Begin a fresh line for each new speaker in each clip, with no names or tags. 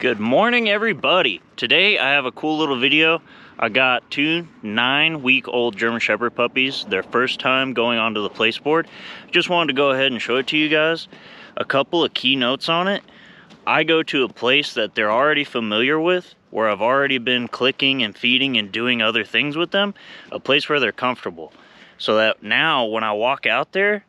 Good morning, everybody. Today I have a cool little video. I got two nine week old German Shepherd puppies, their first time going onto the place board. Just wanted to go ahead and show it to you guys. A couple of key notes on it. I go to a place that they're already familiar with, where I've already been clicking and feeding and doing other things with them, a place where they're comfortable. So that now when I walk out there,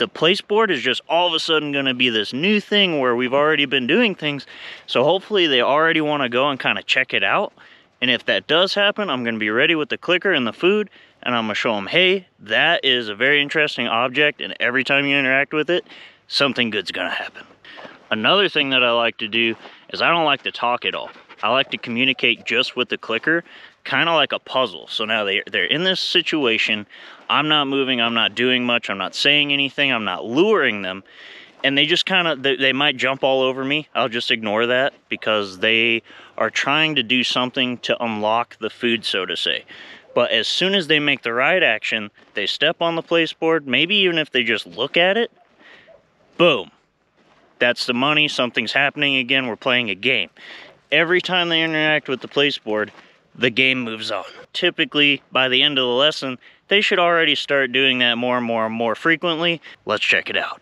the place board is just all of a sudden going to be this new thing where we've already been doing things. So hopefully they already want to go and kind of check it out. And if that does happen, I'm going to be ready with the clicker and the food. And I'm going to show them, hey, that is a very interesting object. And every time you interact with it, something good's going to happen. Another thing that I like to do is I don't like to talk at all. I like to communicate just with the clicker, kind of like a puzzle. So now they, they're in this situation. I'm not moving, I'm not doing much, I'm not saying anything, I'm not luring them. And they just kind of, they, they might jump all over me. I'll just ignore that because they are trying to do something to unlock the food, so to say. But as soon as they make the right action, they step on the place board, maybe even if they just look at it, boom. That's the money, something's happening again, we're playing a game. Every time they interact with the place board, the game moves on. Typically, by the end of the lesson, they should already start doing that more and more and more frequently. Let's check it out.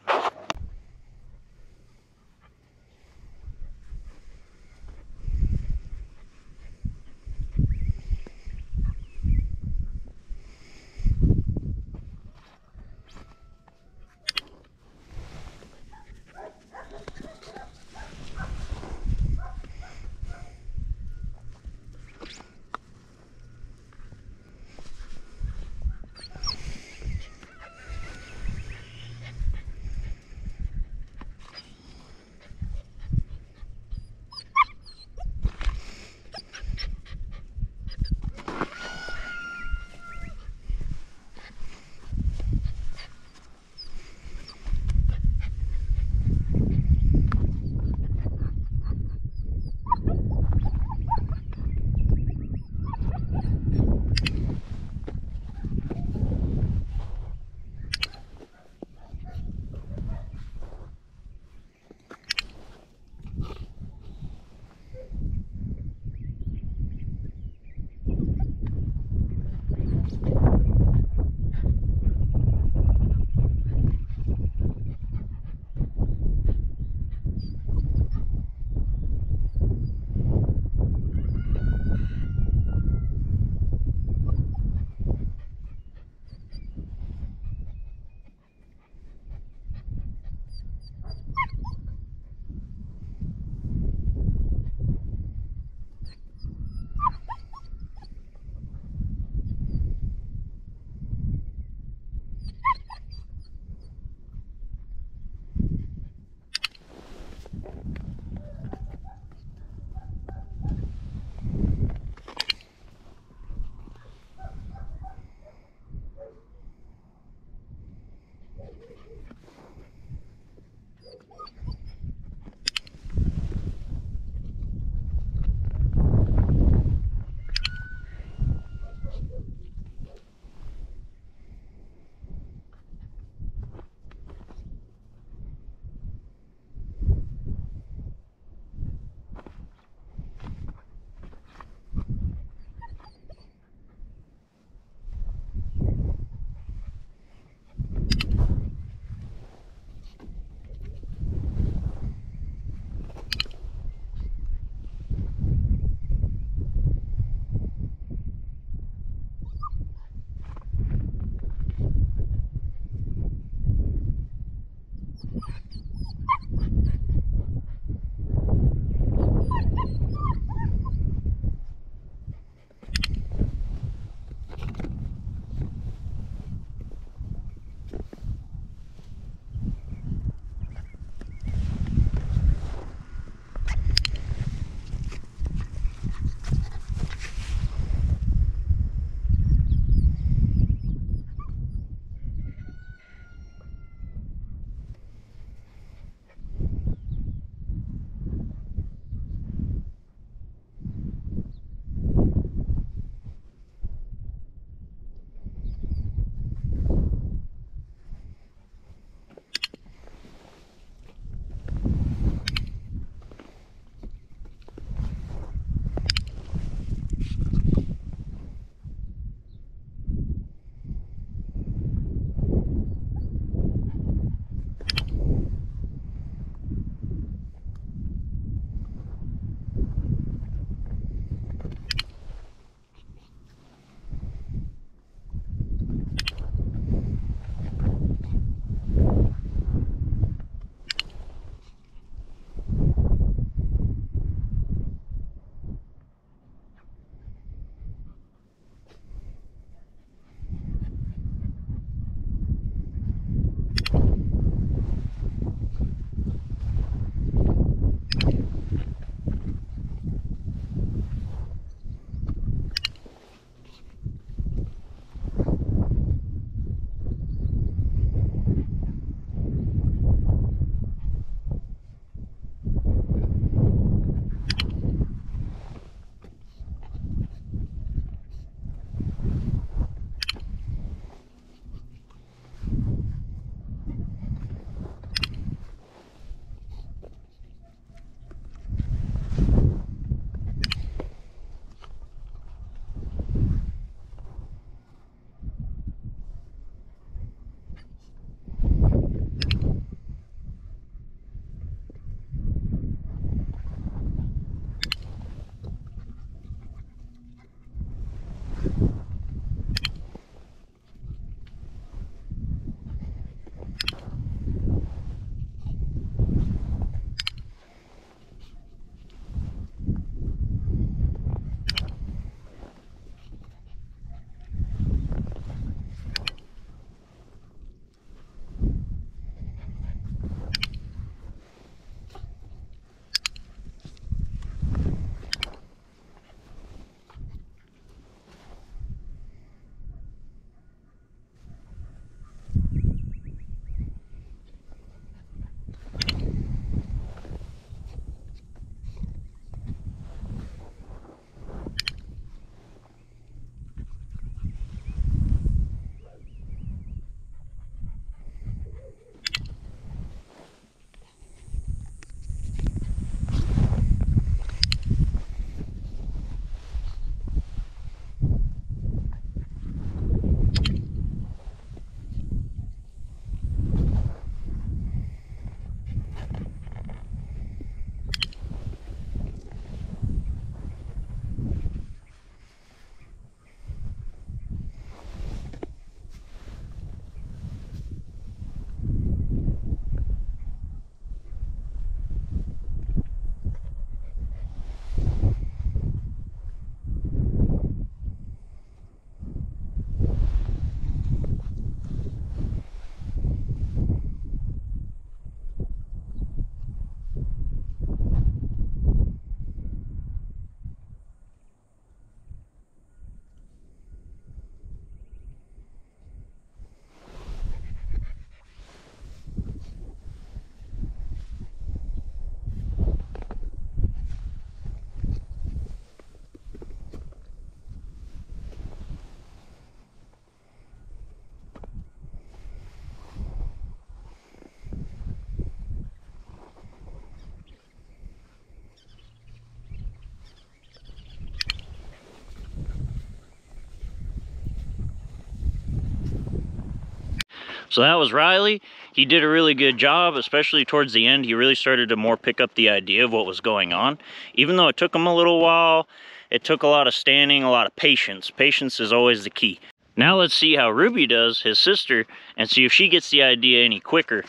So that was Riley. He did a really good job, especially towards the end. He really started to more pick up the idea of what was going on. Even though it took him a little while, it took a lot of standing, a lot of patience. Patience is always the key. Now let's see how Ruby does, his sister, and see if she gets the idea any quicker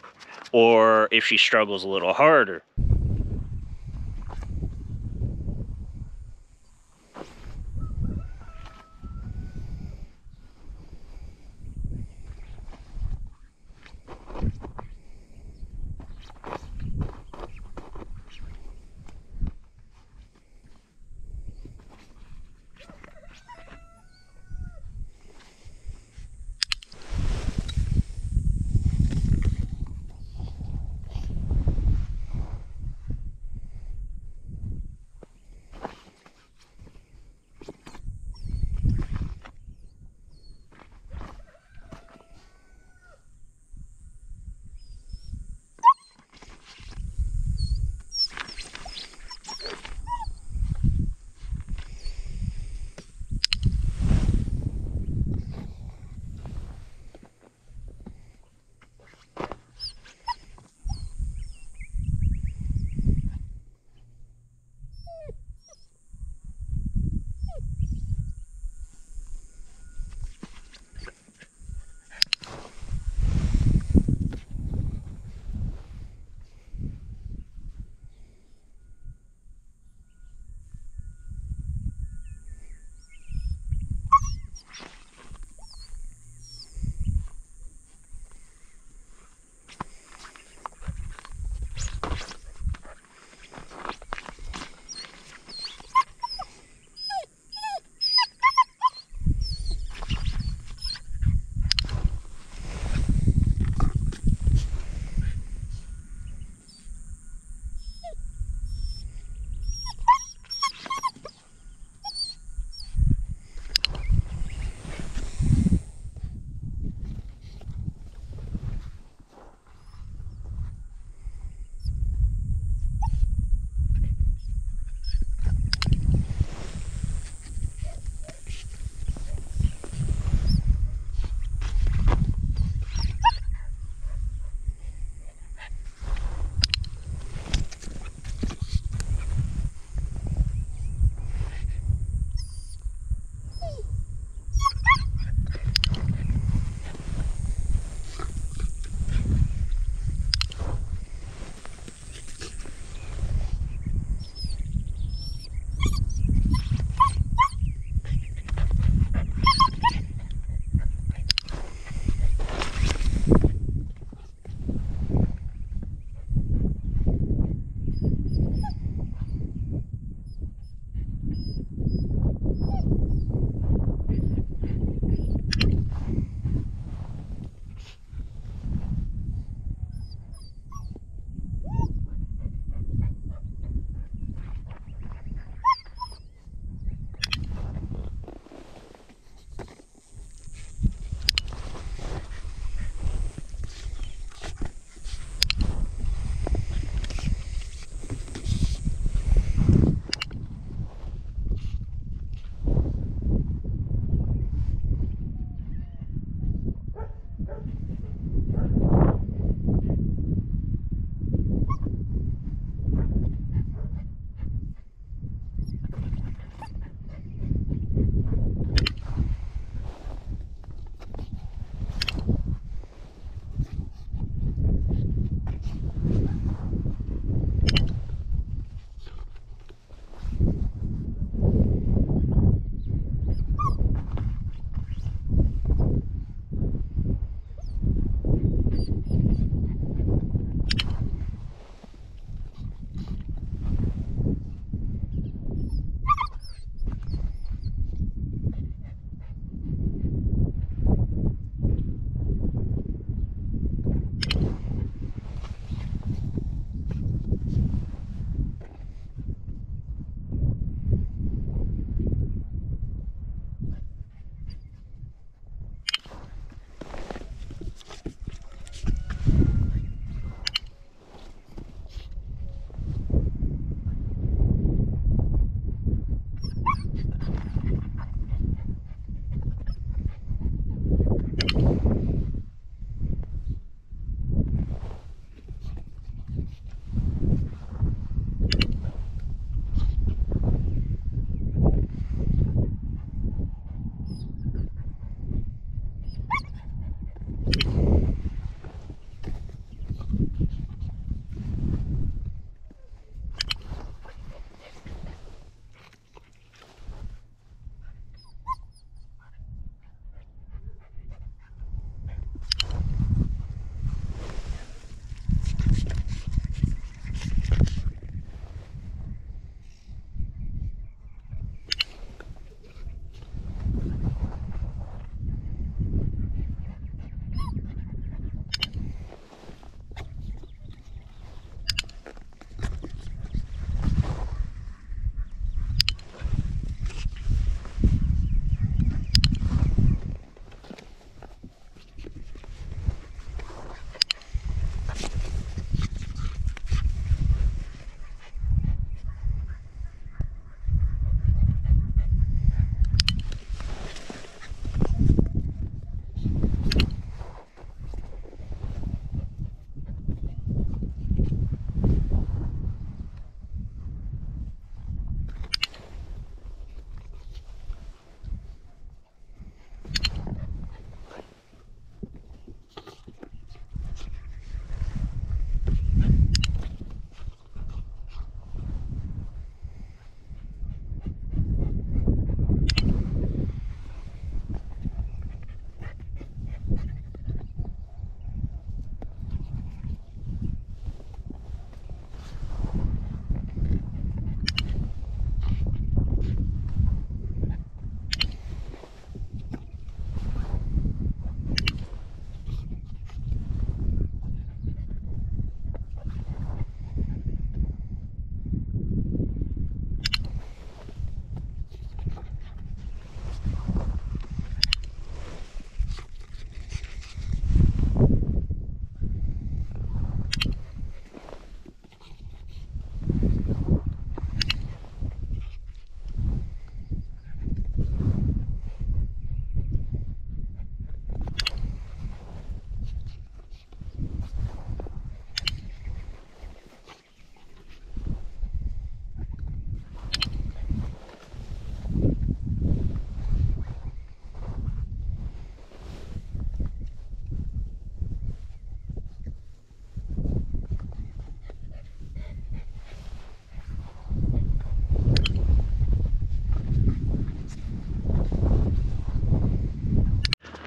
or if she struggles a little harder.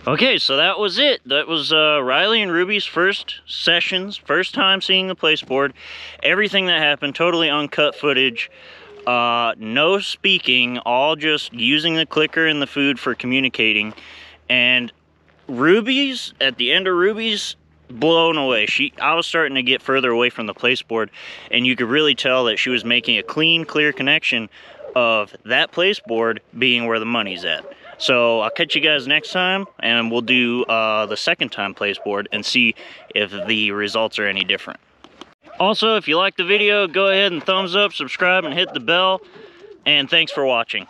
Okay, so that was it. That was uh, Riley and Ruby's first sessions, first time seeing the place board. Everything that happened, totally uncut footage. Uh, no speaking, all just using the clicker and the food for communicating. And Ruby's, at the end of Ruby's, blown away. She, I was starting to get further away from the place board, and you could really tell that she was making a clean, clear connection of that place board being where the money's at. So I'll catch you guys next time, and we'll do uh, the second time place board and see if the results are any different. Also, if you like the video, go ahead and thumbs up, subscribe, and hit the bell. And thanks for watching.